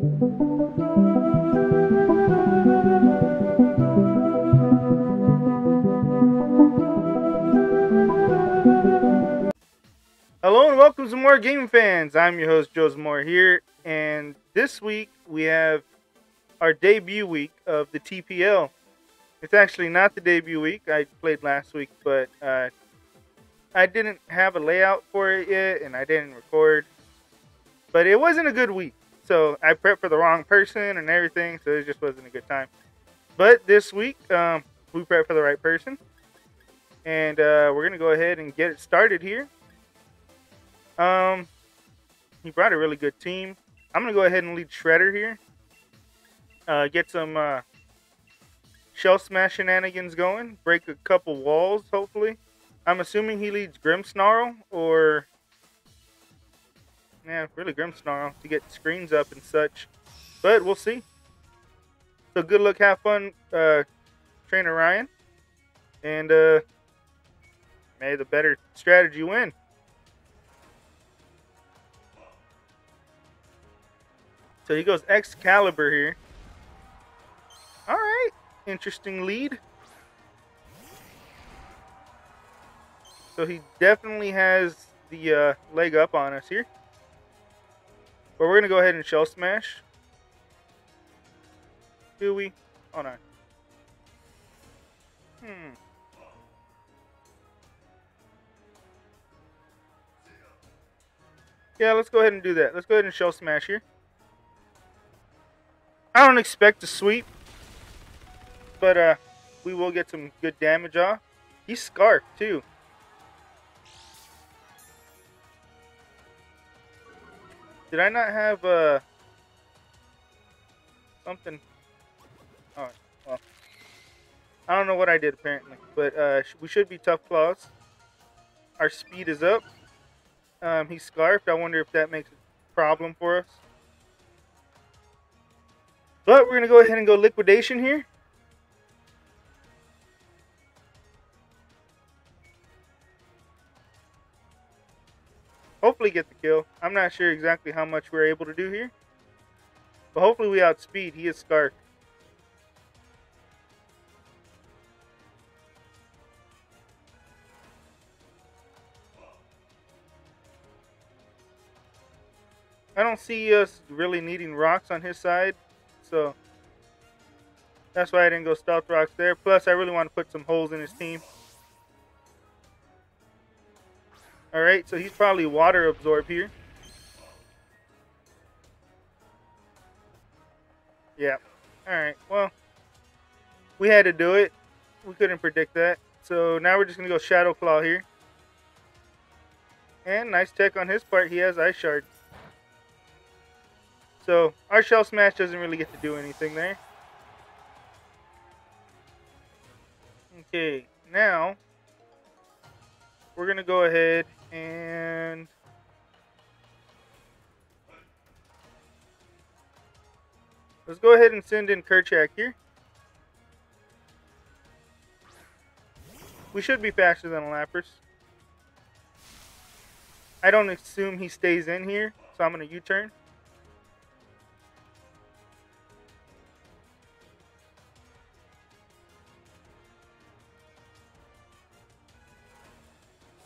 Hello and welcome to more gaming fans. I'm your host Joe Moore here, and this week we have our debut week of the TPL. It's actually not the debut week. I played last week, but uh, I didn't have a layout for it yet, and I didn't record. But it wasn't a good week, so I prepped for the wrong person and everything, so it just wasn't a good time. But this week, um, we prepped for the right person, and uh, we're gonna go ahead and get it started here. Um, he brought a really good team. I'm gonna go ahead and lead Shredder here. Uh, get some uh, shell smash shenanigans going. Break a couple walls, hopefully. I'm assuming he leads Grimmsnarl or yeah, really Grimmsnarl to get screens up and such. But we'll see. So good luck, have fun, uh, Trainer Ryan, and uh, may the better strategy win. So he goes Excalibur here. All right, interesting lead. So he definitely has the uh, leg up on us here. But we're going to go ahead and shell smash. Do we? Oh, no. Hmm. Yeah, let's go ahead and do that. Let's go ahead and shell smash here. I don't expect to sweep, but uh, we will get some good damage off. He's scarfed too. Did I not have uh something? Oh, well, I don't know what I did apparently, but uh, we should be tough claws. Our speed is up. Um, he's scarfed. I wonder if that makes a problem for us. But we're going to go ahead and go liquidation here. Hopefully get the kill. I'm not sure exactly how much we're able to do here. But hopefully we outspeed. He is scarfed. I don't see us really needing rocks on his side. So that's why I didn't go stealth rocks there. Plus, I really want to put some holes in his team. All right, so he's probably water absorb here. Yeah. All right. Well, we had to do it. We couldn't predict that. So now we're just going to go Shadow Claw here. And nice tech on his part. He has Ice Shard. So our shell smash doesn't really get to do anything there. Okay, now we're gonna go ahead and let's go ahead and send in Kerchak here. We should be faster than Lapras. I don't assume he stays in here, so I'm gonna U-turn.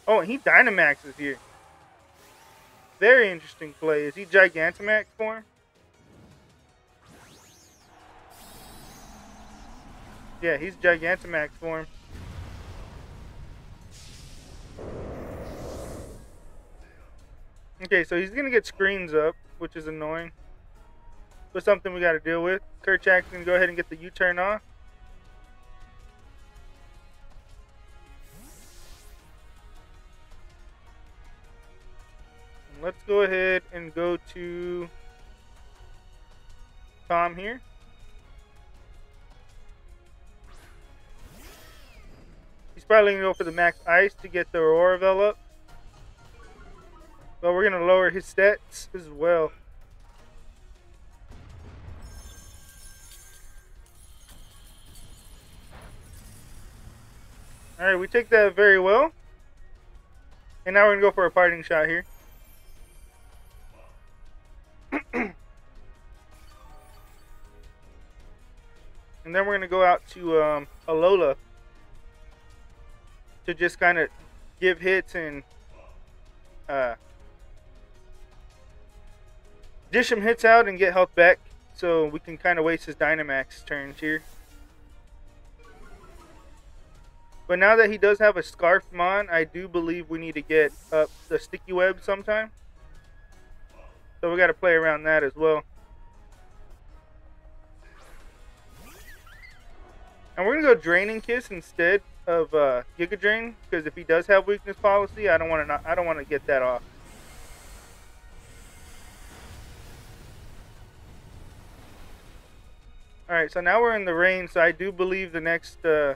Oh, he Dynamaxes here. Very interesting play. Is he Gigantamax form? Yeah, he's Gigantamax form. Okay, so he's going to get screens up, which is annoying. But something we got to deal with. Kerchak's going to go ahead and get the U-turn off. Let's go ahead and go to Tom here. He's probably going to go for the max ice to get the Aurora up. But we're going to lower his stats as well. Alright, we take that very well. And now we're going to go for a parting shot here. And then we're going to go out to um, Alola to just kind of give hits and uh, dish him hits out and get health back so we can kind of waste his Dynamax turns here. But now that he does have a Scarf Mon, I do believe we need to get up the Sticky Web sometime. So we got to play around that as well. And we're gonna go Draining Kiss instead of uh, Giga Drain because if he does have weakness policy, I don't want to. I don't want to get that off. All right, so now we're in the rain. So I do believe the next. Uh,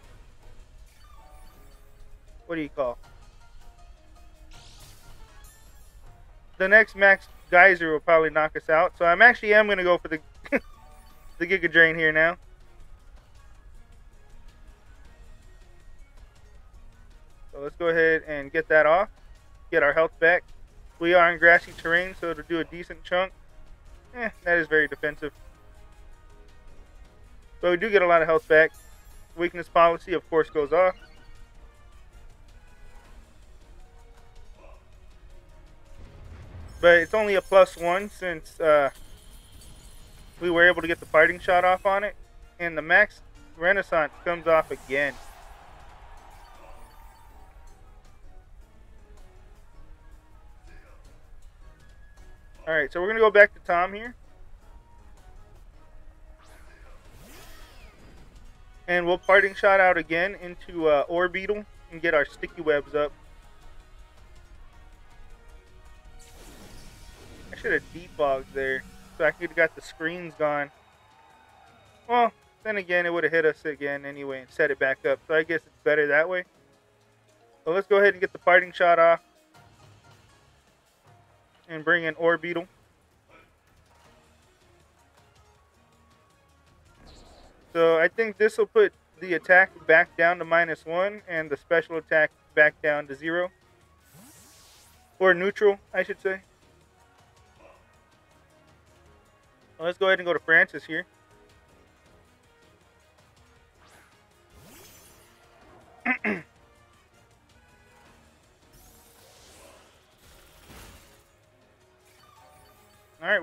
what do you call? The next max geyser will probably knock us out. So I'm actually am gonna go for the the Giga Drain here now. So let's go ahead and get that off. Get our health back. We are in grassy terrain, so to do a decent chunk. Eh, that is very defensive. But we do get a lot of health back. Weakness policy, of course, goes off. But it's only a plus one since uh, we were able to get the parting shot off on it. And the max resonance comes off again. Alright, so we're going to go back to Tom here. And we'll parting shot out again into uh, Orbeetle and get our sticky webs up. I should have defogged there so I could have got the screens gone. Well, then again, it would have hit us again anyway and set it back up. So I guess it's better that way. So let's go ahead and get the parting shot off and bring in Orbeetle. So I think this will put the attack back down to minus one and the special attack back down to zero. Or neutral, I should say. Let's go ahead and go to Francis here.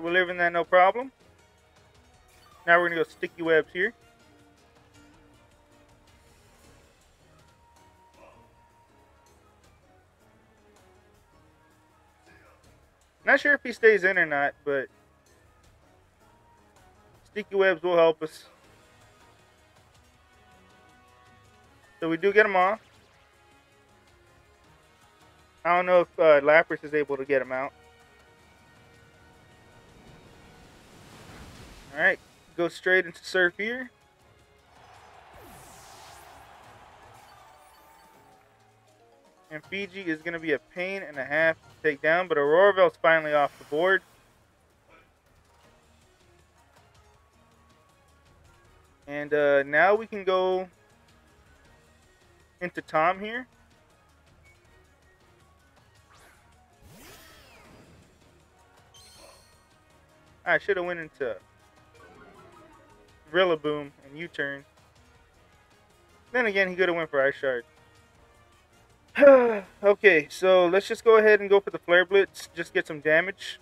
We're living that no problem. Now we're going to go sticky webs here. Not sure if he stays in or not, but sticky webs will help us. So we do get him off. I don't know if uh, Lapras is able to get him out. Alright, go straight into surf here. And Fiji is going to be a pain and a half to take down, but Aurora Veil's finally off the board. And uh, now we can go into Tom here. I should have went into Rillaboom and U-turn. Then again, he could have went for Ice Shard. okay, so let's just go ahead and go for the Flare Blitz. Just get some damage.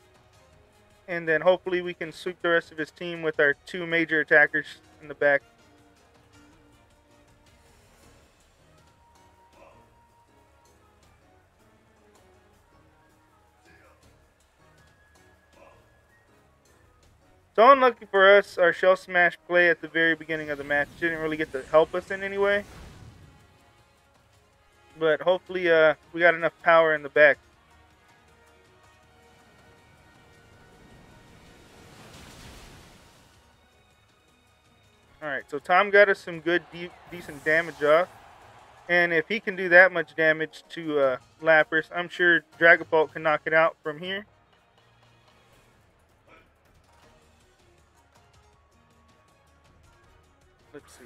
And then hopefully we can sweep the rest of his team with our two major attackers in the back. So unlucky for us, our Shell Smash play at the very beginning of the match didn't really get to help us in any way. But hopefully uh, we got enough power in the back. Alright, so Tom got us some good, deep, decent damage off. And if he can do that much damage to uh, Lapras, I'm sure Dragapult can knock it out from here. Let's see.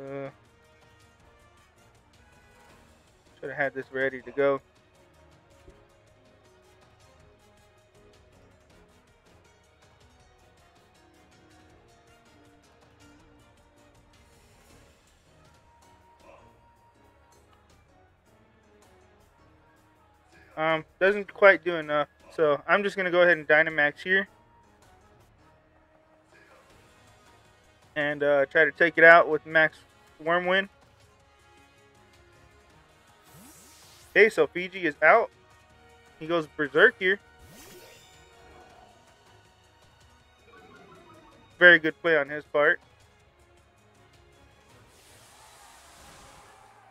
Uh, should have had this ready to go. Um, doesn't quite do enough. So I'm just going to go ahead and Dynamax here. And uh, try to take it out with Max Wyrmwind. Okay, so Fiji is out. He goes Berserk here. Very good play on his part.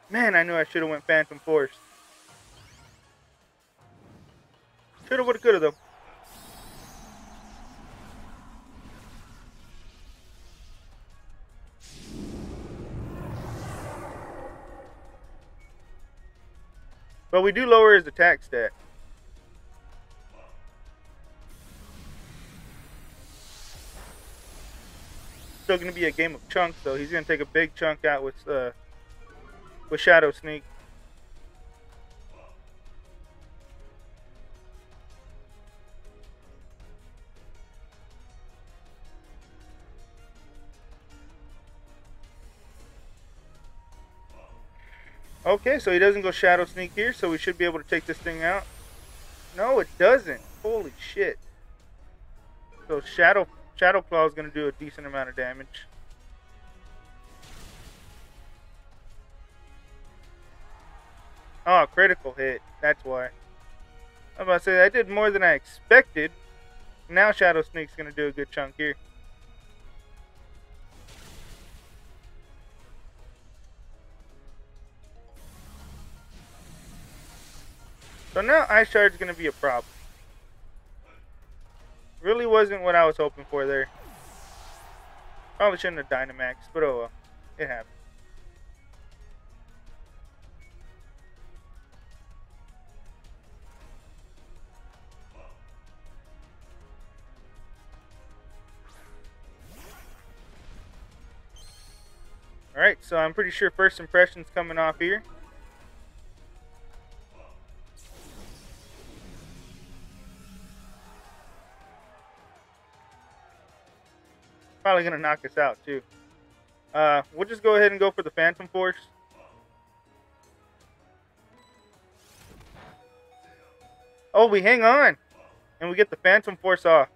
Man, I knew I should have went Phantom Force. Shoulda, woulda, coulda. But we do lower his attack stat. Still going to be a game of chunks, though. He's going to take a big chunk out with uh, with Shadow Sneak. Okay, so he doesn't go Shadow Sneak here, so we should be able to take this thing out. No, it doesn't. Holy shit. So Shadow Shadow Claw is going to do a decent amount of damage. Oh, critical hit. That's why. I'm about to say, I did more than I expected. Now Shadow Sneak's going to do a good chunk here. So now Ice Shard's going to be a problem. Really wasn't what I was hoping for there. Probably shouldn't have Dynamax, but oh well. It happened. Alright, so I'm pretty sure first impression's coming off here. Probably going to knock us out, too. Uh, we'll just go ahead and go for the Phantom Force. Oh, we hang on. And we get the Phantom Force off.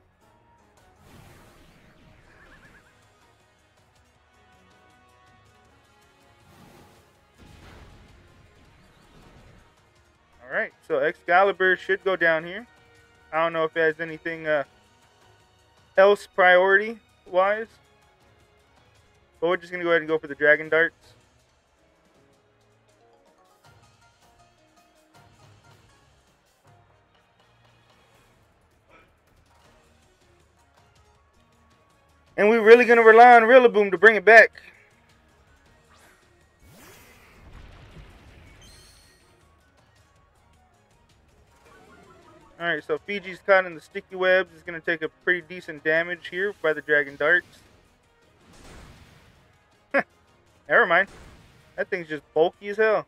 Alright, so Excalibur should go down here. I don't know if it has anything uh, else priority wise. But we're just going to go ahead and go for the Dragon Darts. And we're really going to rely on Rillaboom to bring it back. Alright, so Fiji's caught in the sticky webs. is going to take a pretty decent damage here by the Dragon Darts. Never mind. That thing's just bulky as hell.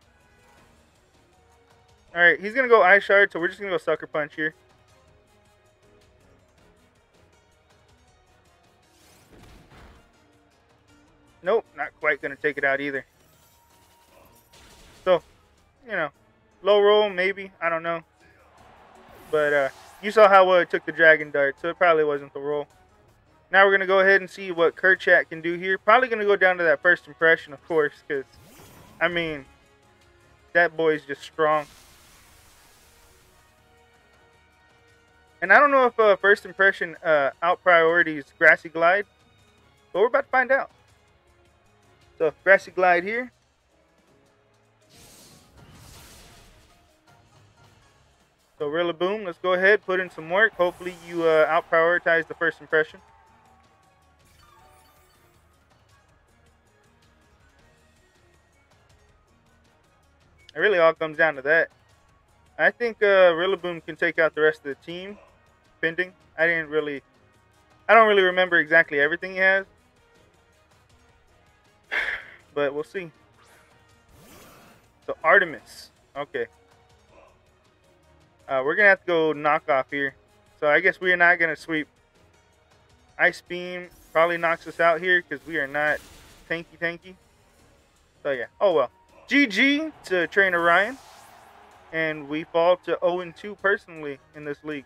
Alright, he's going to go Ice Shard, so we're just going to go Sucker Punch here. Nope, not quite going to take it out either. So, you know, low roll, maybe. I don't know. But uh, you saw how well it took the Dragon Dart, so it probably wasn't the roll. Now we're going to go ahead and see what Kerchak can do here. Probably going to go down to that first impression, of course, because, I mean, that boy's just strong. And I don't know if uh, first impression uh, out priorities Grassy Glide, but we're about to find out. So, Grassy Glide here. So Rillaboom, let's go ahead, put in some work. Hopefully you uh, out prioritize the first impression. It really all comes down to that. I think uh, Rillaboom can take out the rest of the team, pending. I didn't really, I don't really remember exactly everything he has, but we'll see. So Artemis. Okay. Uh, we're gonna have to go knock off here. So I guess we are not gonna sweep. Ice beam probably knocks us out here because we are not tanky tanky. So yeah. Oh well. GG to Trainer Ryan. And we fall to 0 2 personally in this league.